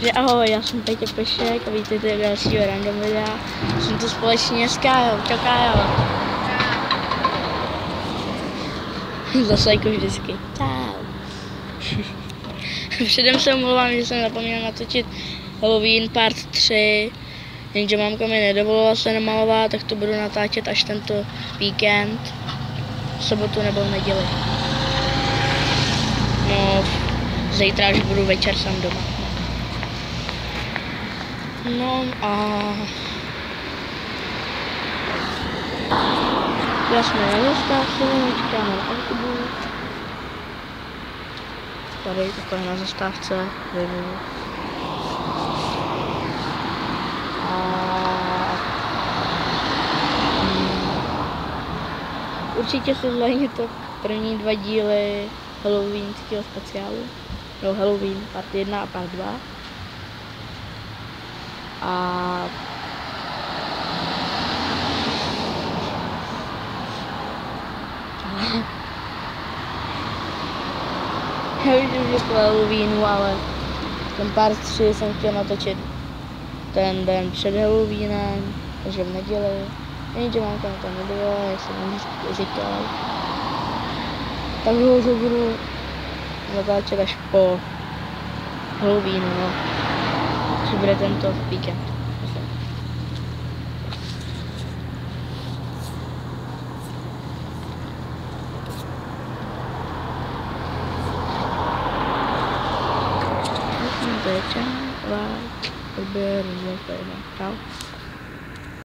že ahoj, já jsem Petě Pešek a vítejte do dalšího random videa. Jsem tu společně s Kájou. Čau Kájo. Zase jako vždycky. Čau. Předem se omlouvám, že jsem zapomněl natočit Halloween part 3, jenže mamka mi nedovolila se namalovat, tak to budu natáčet až tento víkend, v sobotu nebo v neděli. No, zítra, až budu večer sám doma. No a... Já jsme na zastávce, čekáme na autobus. Tady takhle na zastávce, vyjdu. A... Hmm. Určitě si zlejněte první dva díly Halloweenského speciálu. No Halloween, part 1 a part 2. A Já vím, že po Halloweenu, ale ten part 3 jsem chtěl natočit ten den před Halloweenem, takže v neděli. Jenže mamka mi to nedovolila, jak jsem jim říkal. Už ho budu natáčet až po Halloweenu, no. Což bude tento víkend. myslím. To je čau,